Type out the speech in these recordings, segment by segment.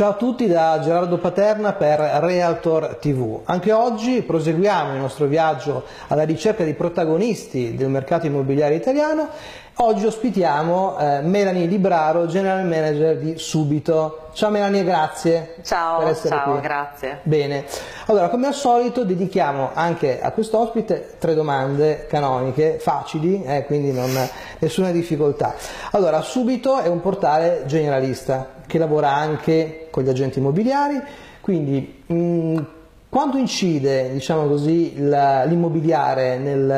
Ciao a tutti da Gerardo Paterna per Realtor TV. Anche oggi proseguiamo il nostro viaggio alla ricerca di protagonisti del mercato immobiliare italiano. Oggi ospitiamo eh, Melanie Libraro, General Manager di Subito. Ciao Melanie, grazie. Ciao, ciao, qui. grazie. Bene. Allora, come al solito dedichiamo anche a questo ospite tre domande canoniche, facili, eh, quindi non, nessuna difficoltà. Allora, Subito è un portale generalista che lavora anche con gli agenti immobiliari, quindi mh, mm, quanto incide diciamo così, l'immobiliare nel,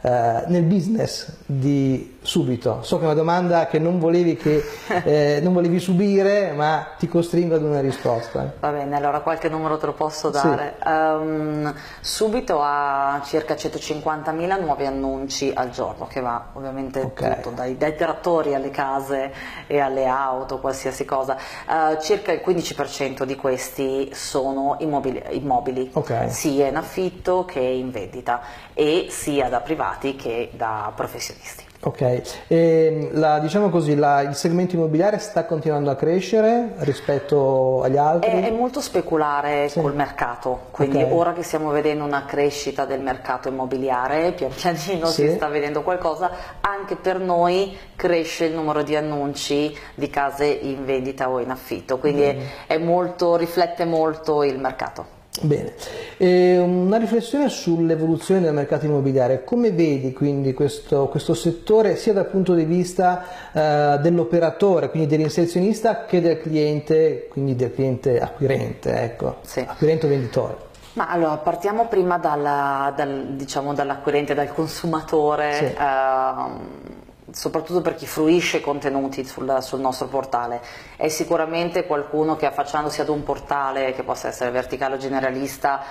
eh, nel, business di subito? So che è una domanda che non volevi, che, eh, non volevi subire, ma ti costringo ad una risposta. Va bene, allora qualche numero te lo posso dare. Sì. Um, subito ha circa 150.000 nuovi annunci al giorno, che va ovviamente okay. tutto, dai, dai, trattori alle case e alle auto, qualsiasi cosa. Uh, circa il 15% di questi sono immobili, immobili immobili, okay. sia in affitto che in vendita e sia da privati che da professionisti. Ok, e la, diciamo così, la, il segmento immobiliare sta continuando a crescere rispetto agli altri? È, è molto speculare sì. col mercato, quindi okay. ora che stiamo vedendo una crescita del mercato immobiliare, pian pianino sì. si sta vedendo qualcosa, anche per noi cresce il numero di annunci di case in vendita o in affitto, quindi mm. è, è molto, riflette molto il mercato. Bene, e una riflessione sull'evoluzione del mercato immobiliare, come vedi quindi questo, questo settore sia dal punto di vista eh, dell'operatore, quindi dell'inserzionista, che del cliente, quindi del cliente acquirente, ecco, sì. acquirente o venditore? Ma allora partiamo prima dalla, dal, diciamo, dall'acquirente, dal consumatore. Sì. Eh, soprattutto per chi fruisce contenuti sul, sul, nostro portale. È sicuramente qualcuno che affacciandosi ad un portale che possa essere verticale o generalista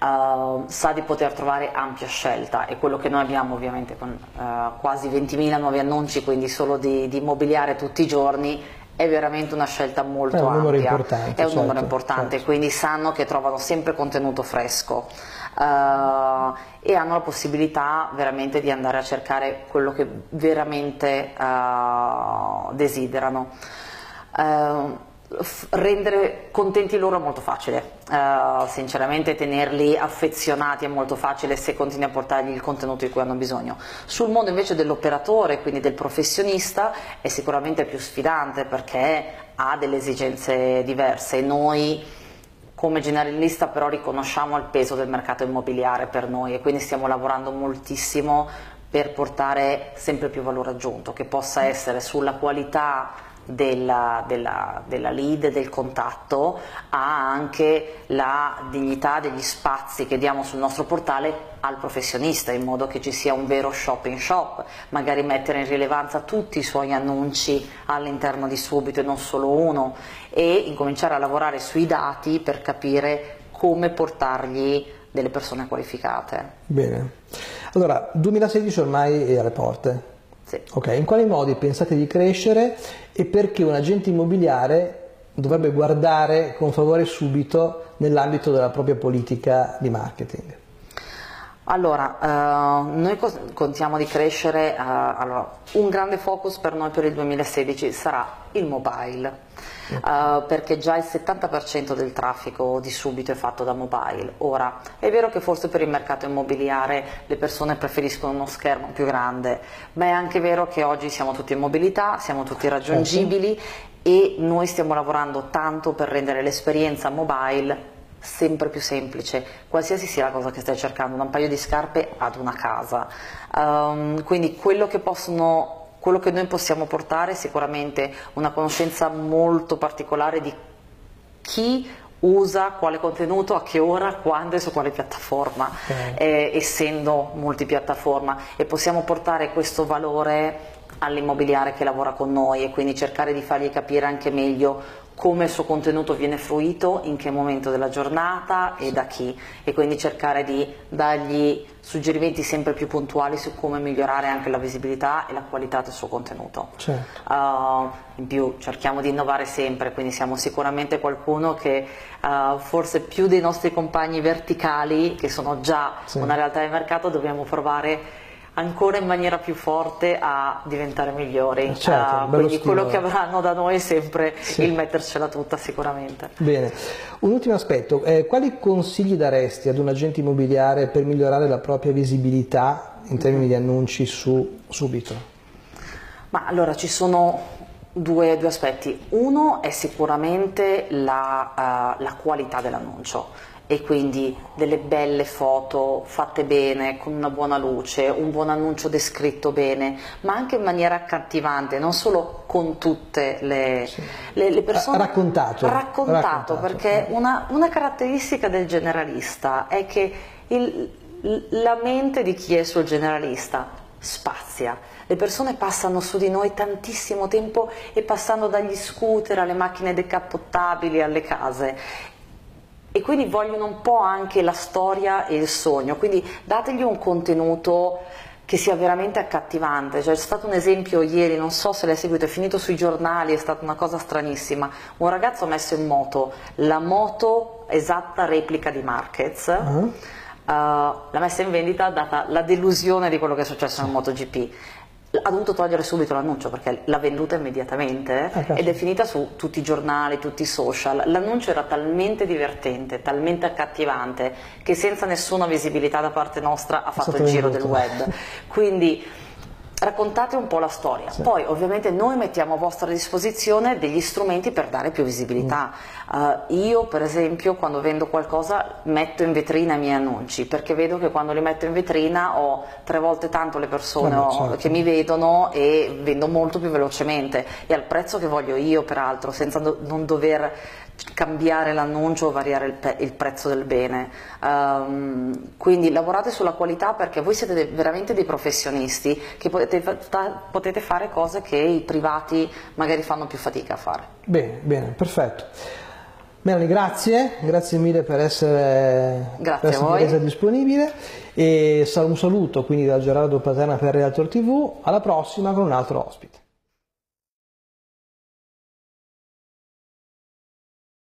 uh, sa di poter trovare ampia scelta e quello che noi abbiamo ovviamente con uh, quasi 20.000 nuovi annunci, quindi solo di, di immobiliare tutti i giorni, è veramente una scelta molto è un ampia, è un certo, numero importante, certo. quindi sanno che trovano sempre contenuto fresco uh, e hanno la possibilità veramente di andare a cercare quello che veramente uh, desiderano. Uh, rendere contenti loro è molto facile, uh, sinceramente tenerli affezionati è molto facile se continui a portargli il contenuto di cui hanno bisogno. Sul mondo invece dell'operatore, quindi del professionista, è sicuramente più sfidante perché ha delle esigenze diverse. Noi come generalista però riconosciamo il peso del mercato immobiliare per noi e quindi stiamo lavorando moltissimo per portare sempre più valore aggiunto, che possa essere sulla qualità della, della, della lead, del contatto, ha anche la dignità degli spazi che diamo sul nostro portale al professionista in modo che ci sia un vero shop in shop, magari mettere in rilevanza tutti i suoi annunci all'interno di Subito e non solo uno e incominciare a lavorare sui dati per capire come portargli delle persone qualificate. Bene, allora 2016 ormai è alle porte, sì. Okay. In quali modi pensate di crescere e perché un agente immobiliare dovrebbe guardare con favore subito nell'ambito della propria politica di marketing? Allora, eh, noi contiamo di crescere, eh, allora, un grande focus per noi per il 2016 sarà il mobile. Uh, perché già il 70% del traffico di subito è fatto da mobile. Ora, è vero che forse per il mercato immobiliare le persone preferiscono uno schermo più grande, ma è anche vero che oggi siamo tutti in mobilità, siamo tutti raggiungibili e noi stiamo lavorando tanto per rendere l'esperienza mobile sempre più semplice, qualsiasi sia la cosa che stai cercando, da un paio di scarpe ad una casa. Um, quindi quello che possono quello che noi possiamo portare è sicuramente una conoscenza molto particolare di chi usa quale contenuto, a che ora, quando e su quale piattaforma, okay. eh, essendo multipiattaforma e possiamo portare questo valore all'immobiliare che lavora con noi e quindi cercare di fargli capire anche meglio come il suo contenuto viene fruito, in che momento della giornata e da chi e quindi cercare di dargli suggerimenti sempre più puntuali su come migliorare anche la visibilità e la qualità del suo contenuto. Certo. Uh, in più cerchiamo di innovare sempre, quindi siamo sicuramente qualcuno che uh, forse più dei nostri compagni verticali, che sono già sì. una realtà di mercato, dobbiamo provare ancora in maniera più forte a diventare migliori. Certo, uh, quindi quello che avranno da noi è sempre sì. il mettercela tutta sicuramente. Bene, un ultimo aspetto, eh, quali consigli daresti ad un agente immobiliare per migliorare la propria visibilità in termini di annunci su Subito? Ma allora ci sono due, due aspetti. Uno è sicuramente la, uh, la qualità dell'annuncio e quindi delle belle foto fatte bene, con una buona luce, un buon annuncio descritto bene, ma anche in maniera accattivante, non solo con tutte le, sì. le, le persone. Raccontato. Raccontato, raccontato perché eh. una, una, caratteristica del generalista è che il, la mente di chi è sul generalista spazia. Le persone passano su di noi tantissimo tempo e passando dagli scooter alle macchine decappottabili alle case e quindi vogliono un po' anche la storia e il sogno, quindi dategli un contenuto che sia veramente accattivante. Cioè, c'è stato un esempio ieri, non so se l'hai seguito, è finito sui giornali, è stata una cosa stranissima. Un ragazzo ha messo in moto la moto esatta replica di Marquez. Uh-huh. Uh, l'ha messa in vendita data la delusione di quello che è successo nel MotoGP ha dovuto togliere subito l'annuncio perché l'ha venduta immediatamente ah, ed è finita su tutti i giornali, tutti i social. L'annuncio era talmente divertente, talmente accattivante che senza nessuna visibilità da parte nostra ha fatto il giro del web. Quindi raccontate un po' la storia. Sì. Poi ovviamente noi mettiamo a vostra disposizione degli strumenti per dare più visibilità. Mm. Uh, io per esempio quando vendo qualcosa metto in vetrina i miei annunci perché vedo che quando li metto in vetrina ho tre volte tanto le persone oh, certo. che mi vedono e vendo molto più velocemente e al prezzo che voglio io peraltro senza do non dover cambiare l'annuncio o variare il, il, prezzo del bene. Um, quindi lavorate sulla qualità perché voi siete de veramente dei professionisti che potete, fa potete, fare cose che i privati magari fanno più fatica a fare. Bene, bene, perfetto. Melanie, grazie, grazie mille per essere, grazie per essere, essere disponibile e un saluto quindi da Gerardo Paterna per Realtor TV, alla prossima con un altro ospite.